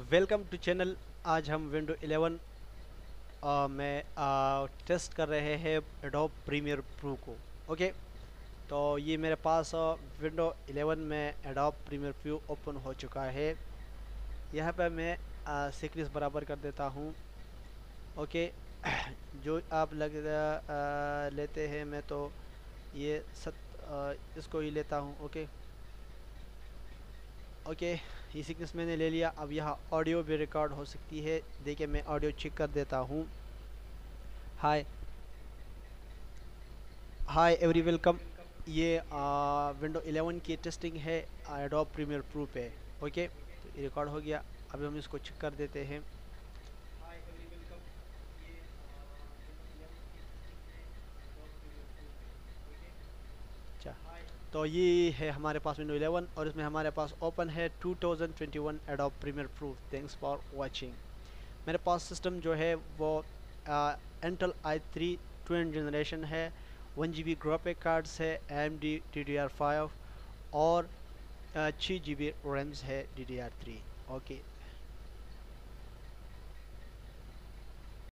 Welcome to channel. आज हम window 11 में टेस्ट कर रहे हैं एडोब प्रीमियर प्रो को। ओके? तो ये मेरे पास विंडो 11 में एडोब प्रीमियर प्रो ओपन हो चुका है। यहाँ पर मैं सिक्रिस बराबर कर देता हूँ। ओके? जो आप लग आ, लेते हैं मैं तो ये सत आ, इसको ही लेता हूँ। ओके? ओके? ये सीक्वेंस मैंने ले लिया। अब यहाँ ऑडियो भी रिकॉर्ड हो सकती है। देखिए मैं ऑडियो चेक कर देता हूँ। हाय हाय एवरी वेलकम ये विंडो 11 की टेस्टिंग है। एडोब प्रीमियर प्रो पे। ओके तो रिकॉर्ड हो गया। अभी हम इसको चेक कर देते हैं। तो ये है हमारे पास विंडो 11 और इसमें हमारे पास ओपन है 2021 Adobe Premiere pro thanks for watching मेरे पास सिस्टम जो है वो Intel I three twenty generation है one G B graphic cards है M D D D R five और छः जी बी रैम्स है D D R three okay